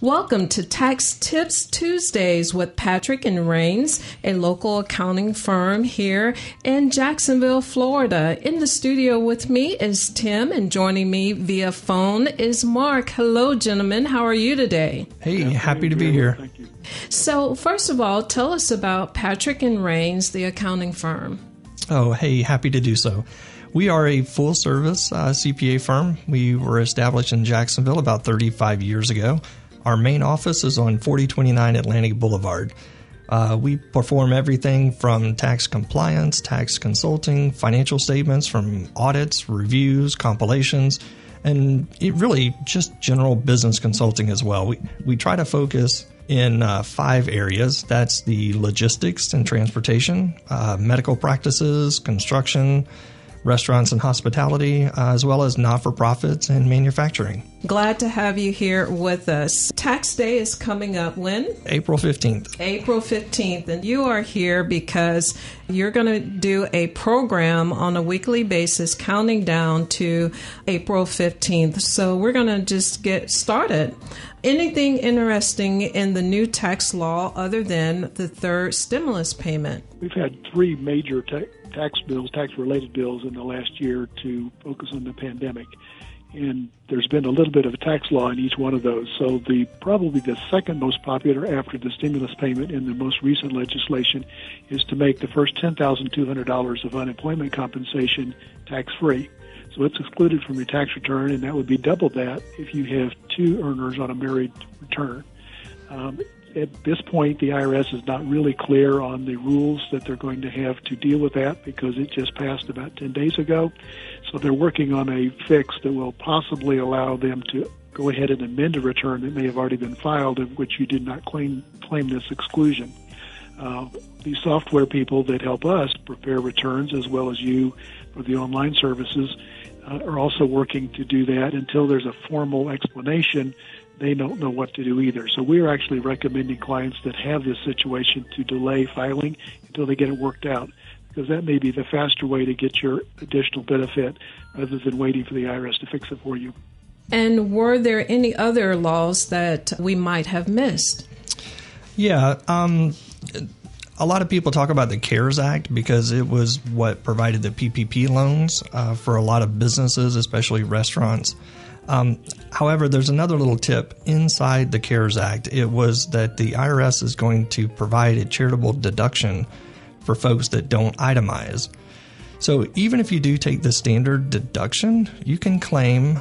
Welcome to Tax Tips Tuesdays with Patrick and Raines, a local accounting firm here in Jacksonville, Florida. In the studio with me is Tim, and joining me via phone is Mark. Hello, gentlemen. How are you today? Hey, happy to be here. Thank you. So, first of all, tell us about Patrick and Raines, the accounting firm. Oh, hey, happy to do so. We are a full service uh, CPA firm. We were established in Jacksonville about 35 years ago. Our main office is on 4029 Atlantic Boulevard. Uh, we perform everything from tax compliance, tax consulting, financial statements, from audits, reviews, compilations, and really just general business consulting as well. We, we try to focus in uh, five areas that's the logistics and transportation, uh, medical practices, construction, restaurants and hospitality, uh, as well as not for profits and manufacturing. Glad to have you here with us. Tax Day is coming up when? April 15th. April 15th. And you are here because you're going to do a program on a weekly basis counting down to April 15th. So we're going to just get started. Anything interesting in the new tax law other than the third stimulus payment? We've had three major ta- tax bills, tax related bills in the last year to focus on the pandemic. And there's been a little bit of a tax law in each one of those. So the probably the second most popular after the stimulus payment in the most recent legislation is to make the first ten thousand two hundred dollars of unemployment compensation tax free. So it's excluded from your tax return, and that would be double that if you have two earners on a married return. Um, at this point, the IRS is not really clear on the rules that they're going to have to deal with that because it just passed about 10 days ago. So they're working on a fix that will possibly allow them to go ahead and amend a return that may have already been filed in which you did not claim claim this exclusion. Uh, the software people that help us prepare returns, as well as you for the online services, uh, are also working to do that until there's a formal explanation they don't know what to do either. So we're actually recommending clients that have this situation to delay filing until they get it worked out because that may be the faster way to get your additional benefit rather than waiting for the IRS to fix it for you. And were there any other laws that we might have missed? Yeah, um, a lot of people talk about the CARES Act because it was what provided the PPP loans uh, for a lot of businesses, especially restaurants. Um, however, there's another little tip inside the CARES Act. It was that the IRS is going to provide a charitable deduction for folks that don't itemize. So even if you do take the standard deduction, you can claim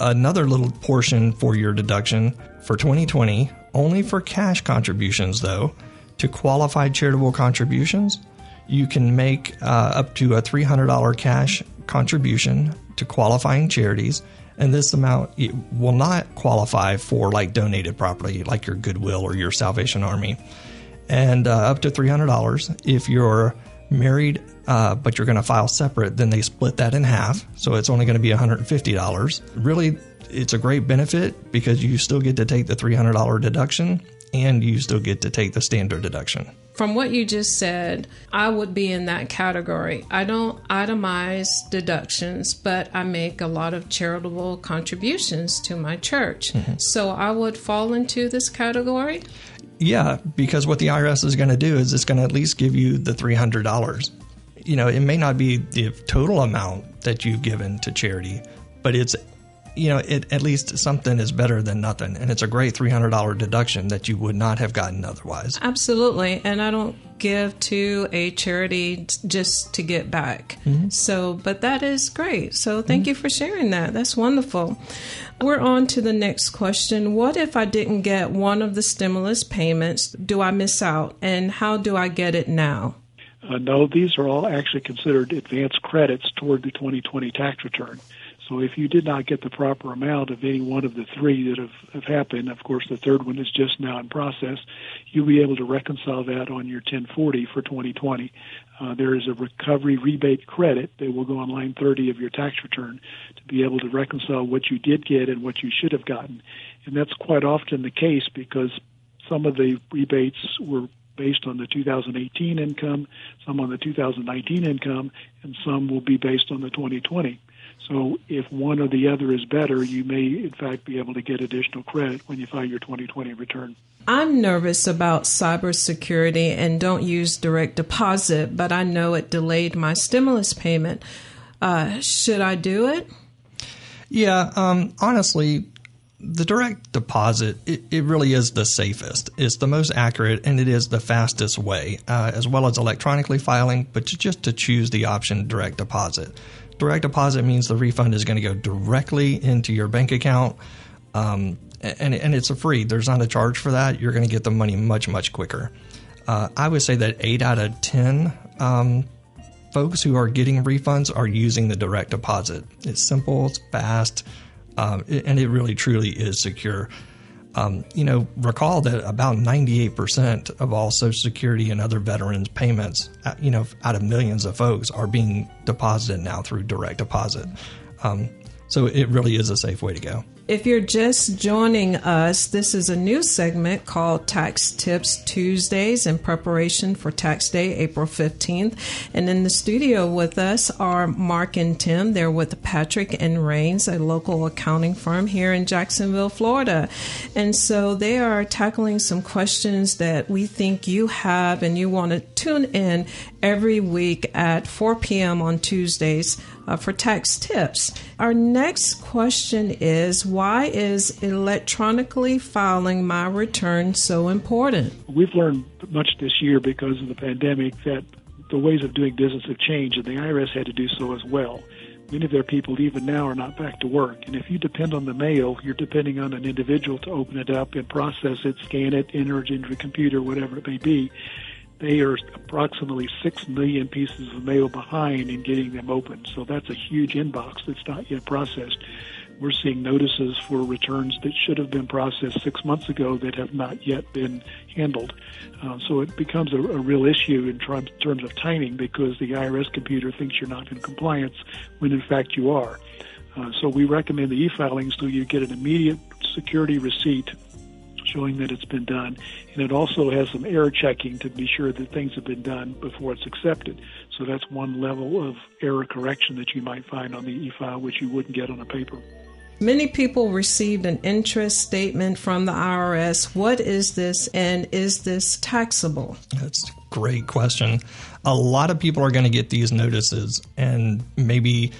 another little portion for your deduction for 2020, only for cash contributions though. To qualified charitable contributions, you can make uh, up to a $300 cash contribution to qualifying charities and this amount will not qualify for like donated property like your goodwill or your salvation army. And uh, up to $300 if you're married uh, but you're going to file separate then they split that in half. So it's only going to be $150 really it's a great benefit because you still get to take the $300 deduction and you still get to take the standard deduction from what you just said, I would be in that category. I don't itemize deductions, but I make a lot of charitable contributions to my church. Mm-hmm. So I would fall into this category. Yeah, because what the IRS is going to do is it's going to at least give you the $300. You know, it may not be the total amount that you've given to charity, but it's you know, it, at least something is better than nothing. And it's a great $300 deduction that you would not have gotten otherwise. Absolutely. And I don't give to a charity just to get back. Mm-hmm. So, but that is great. So, thank mm-hmm. you for sharing that. That's wonderful. We're on to the next question. What if I didn't get one of the stimulus payments? Do I miss out? And how do I get it now? Uh, no, these are all actually considered advance credits toward the 2020 tax return. So if you did not get the proper amount of any one of the three that have, have happened, of course the third one is just now in process, you'll be able to reconcile that on your 1040 for 2020. Uh, there is a recovery rebate credit that will go on line 30 of your tax return to be able to reconcile what you did get and what you should have gotten. And that's quite often the case because some of the rebates were based on the 2018 income, some on the 2019 income, and some will be based on the 2020. So if one or the other is better, you may in fact be able to get additional credit when you file your 2020 return. I'm nervous about cybersecurity and don't use direct deposit, but I know it delayed my stimulus payment. Uh, should I do it? Yeah, um, honestly, the direct deposit it, it, really is the safest it's the most accurate and it is the fastest way uh, as well as electronically filing but just to choose the option direct deposit direct deposit means the refund is going to go directly into your bank account um, and, and it's a free. There's not a charge for that. You're going to get the money much much quicker. Uh, i would say that 8 out of 10 um, folks who are getting refunds are using the direct deposit. It's simple it's fast um, and it really truly is secure. Um, you know, recall that about 98% of all Social Security and other veterans payments, uh, you know, out of millions of folks, are being deposited now through direct deposit. Um, so it really is a safe way to go. If you're just joining us, this is a new segment called Tax Tips Tuesdays in preparation for Tax Day, April 15th. And in the studio with us are Mark and Tim. They're with Patrick and Raines, a local accounting firm here in Jacksonville, Florida. And so they are tackling some questions that we think you have and you want to tune in every week at 4 p.m. on Tuesdays uh, for tax tips. Our next question is why is electronically filing my return so important? We've learned much this year because of the pandemic that the ways of doing business have changed, and the IRS had to do so as well. Many of their people, even now, are not back to work. And if you depend on the mail, you're depending on an individual to open it up and process it, scan it, enter it into a computer, whatever it may be they are approximately 6 million pieces of mail behind in getting them open. So that's a huge inbox that's not yet processed. We're seeing notices for returns that should have been processed six months ago that have not yet been handled. Uh, so it becomes a, a real issue in terms of timing because the IRS computer thinks you're not in compliance when in fact you are. Uh, so we recommend the e-filing so you get an immediate security receipt showing that it's been done. And it also has some error checking to be sure that things have been done before it's accepted. So that's one level of error correction that you might find on the e-file, which you wouldn't get on a paper. Many people received an interest statement from the IRS. What is this and is this taxable? That's a great question. A lot of people are going to get these notices and maybe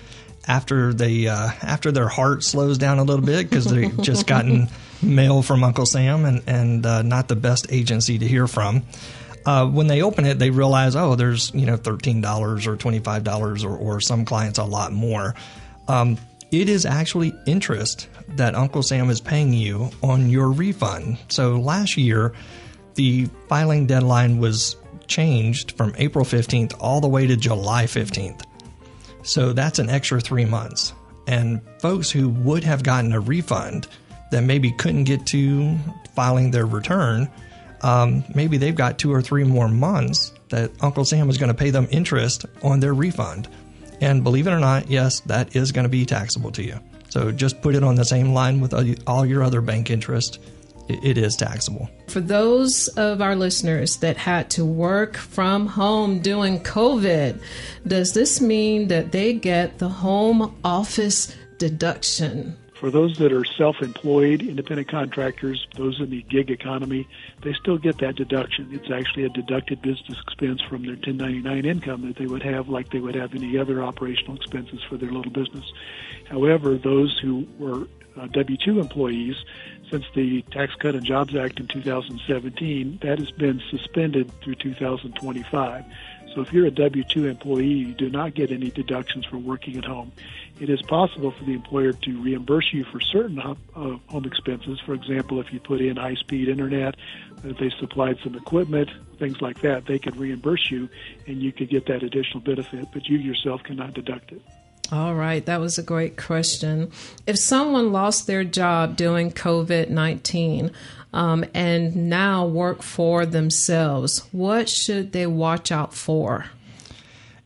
after they uh, after their heart slows down a little bit because they've just gotten mail from Uncle Sam and and uh, not the best agency to hear from. Uh, when they open it, they realize, oh, there's you know thirteen dollars or twenty five dollars or, or some clients a lot more. Um, it is actually interest that Uncle Sam is paying you on your refund. So last year, the filing deadline was changed from April 15th all the way to July 15th. So that's an extra three months. And folks who would have gotten a refund that maybe couldn't get to filing their return, um, maybe they've got two or three more months that Uncle Sam is going to pay them interest on their refund. And believe it or not, yes, that is going to be taxable to you. So just put it on the same line with all your other bank interest it is taxable. For those of our listeners that had to work from home during COVID, does this mean that they get the home office deduction? For those that are self employed, independent contractors, those in the gig economy, they still get that deduction. It's actually a deducted business expense from their 1099 income that they would have, like they would have any other operational expenses for their little business. However, those who were uh, W 2 employees, since the Tax Cut and Jobs Act in 2017, that has been suspended through 2025. So if you're a W 2 employee, you do not get any deductions for working at home. It is possible for the employer to reimburse you for certain uh, home expenses. For example, if you put in high speed internet, if they supplied some equipment, things like that, they could reimburse you and you could get that additional benefit, but you yourself cannot deduct it. All right, that was a great question. If someone lost their job during COVID 19 um, and now work for themselves, what should they watch out for?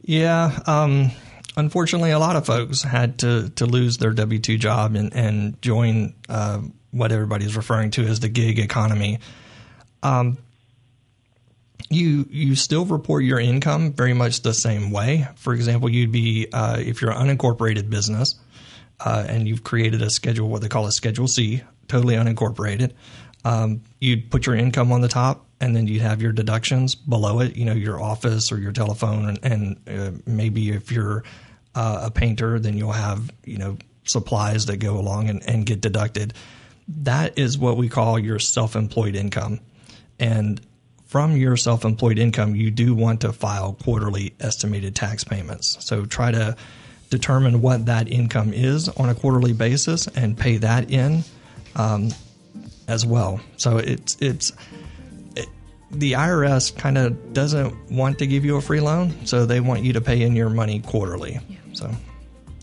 Yeah, um, unfortunately, a lot of folks had to, to lose their W 2 job and, and join uh, what everybody's referring to as the gig economy. Um, you you still report your income very much the same way. For example, you'd be uh, if you're an unincorporated business uh, and you've created a schedule, what they call a Schedule C, totally unincorporated. Um, you'd put your income on the top, and then you'd have your deductions below it. You know, your office or your telephone, and, and uh, maybe if you're uh, a painter, then you'll have you know supplies that go along and, and get deducted. That is what we call your self-employed income, and from your self employed income, you do want to file quarterly estimated tax payments. So try to determine what that income is on a quarterly basis and pay that in um, as well. So it's, it's, it, the IRS kind of doesn't want to give you a free loan, so they want you to pay in your money quarterly. Yeah. So.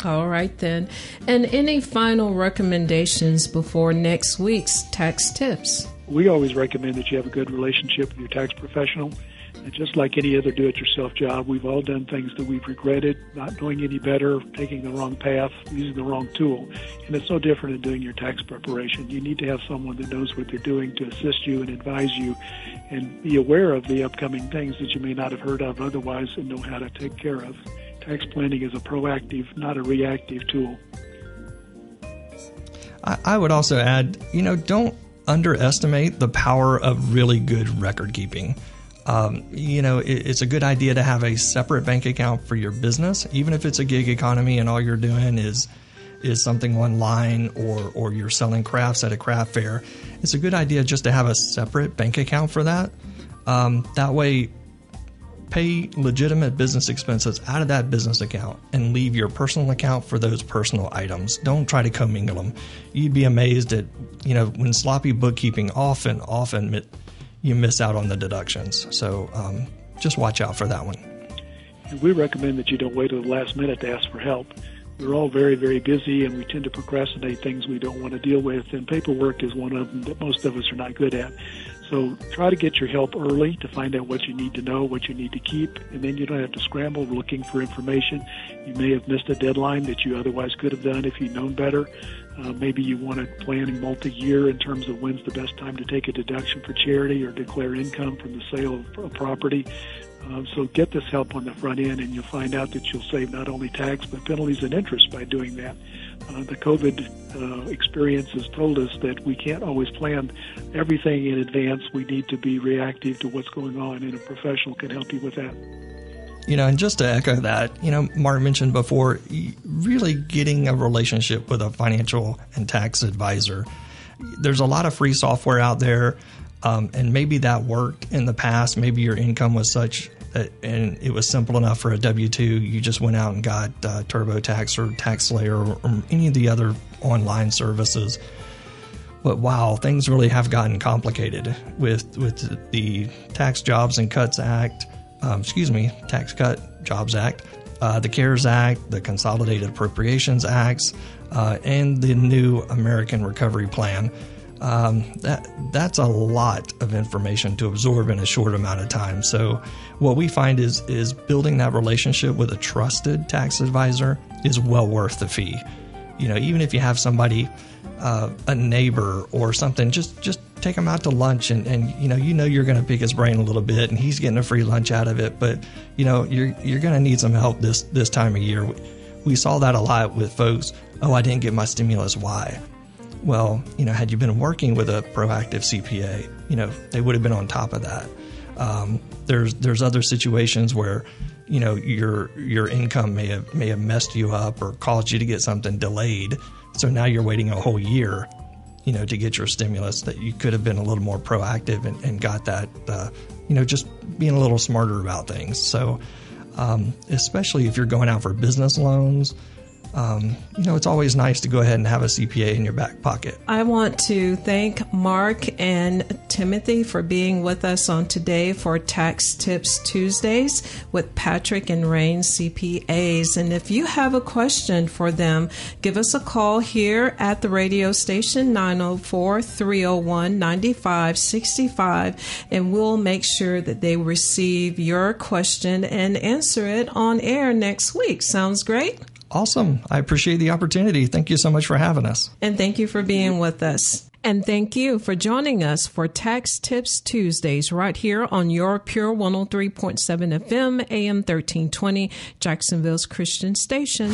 All right, then. And any final recommendations before next week's tax tips? We always recommend that you have a good relationship with your tax professional. And just like any other do it yourself job, we've all done things that we've regretted, not knowing any better, taking the wrong path, using the wrong tool. And it's no different in doing your tax preparation. You need to have someone that knows what they're doing to assist you and advise you and be aware of the upcoming things that you may not have heard of otherwise and know how to take care of. Tax planning is a proactive, not a reactive tool. I would also add, you know, don't underestimate the power of really good record keeping. Um, you know, it, it's a good idea to have a separate bank account for your business, even if it's a gig economy and all you're doing is is something online or or you're selling crafts at a craft fair. It's a good idea just to have a separate bank account for that. Um, that way, pay legitimate business expenses out of that business account and leave your personal account for those personal items. Don't try to commingle them. You'd be amazed at, you know, when sloppy bookkeeping often, often you miss out on the deductions. So um, just watch out for that one. We recommend that you don't wait to the last minute to ask for help. We're all very, very busy and we tend to procrastinate things we don't want to deal with, and paperwork is one of them that most of us are not good at. So try to get your help early to find out what you need to know, what you need to keep, and then you don't have to scramble looking for information. You may have missed a deadline that you otherwise could have done if you'd known better. Uh, maybe you want to plan multi-year in terms of when's the best time to take a deduction for charity or declare income from the sale of a property. Uh, so get this help on the front end, and you'll find out that you'll save not only tax but penalties and interest by doing that. Uh, the COVID uh, experience has told us that we can't always plan everything in advance. We need to be reactive to what's going on, and a professional can help you with that. You know, and just to echo that, you know, Mark mentioned before, really getting a relationship with a financial and tax advisor. There's a lot of free software out there, um, and maybe that worked in the past. Maybe your income was such that, and it was simple enough for a W two. You just went out and got uh, TurboTax or TaxSlayer or, or any of the other online services. But wow, things really have gotten complicated with with the Tax Jobs and Cuts Act. Um, excuse me, Tax Cut Jobs Act, uh, the CARES Act, the Consolidated Appropriations Acts, uh, and the new American Recovery Plan um, that that's a lot of information to absorb in a short amount of time. So, what we find is is building that relationship with a trusted tax advisor is well worth the fee. You know, even if you have somebody, uh, a neighbor or something, just just take him out to lunch and, and you know you know you're going to pick his brain a little bit and he's getting a free lunch out of it. But you know you're you're going to need some help this this time of year. We saw that a lot with folks. Oh, I didn't get my stimulus. Why? Well, you know, had you been working with a proactive CPA, you know, they would have been on top of that. Um, there's there's other situations where, you know, your your income may have may have messed you up or caused you to get something delayed. So now you're waiting a whole year, you know, to get your stimulus. That you could have been a little more proactive and, and got that, uh, you know, just being a little smarter about things. So, um, especially if you're going out for business loans um, you know, it's always nice to go ahead and have a CPA in your back pocket. I want to thank Mark and Timothy for being with us on today for Tax Tips Tuesdays with Patrick and Rain CPAs. And if you have a question for them, give us a call here at the radio station 904 301 9565 and we'll make sure that they receive your question and answer it on air next week. Sounds great? Awesome. I appreciate the opportunity. Thank you so much for having us. And thank you for being with us. And thank you for joining us for Tax Tips Tuesdays right here on your Pure 103.7 FM, AM 1320, Jacksonville's Christian station.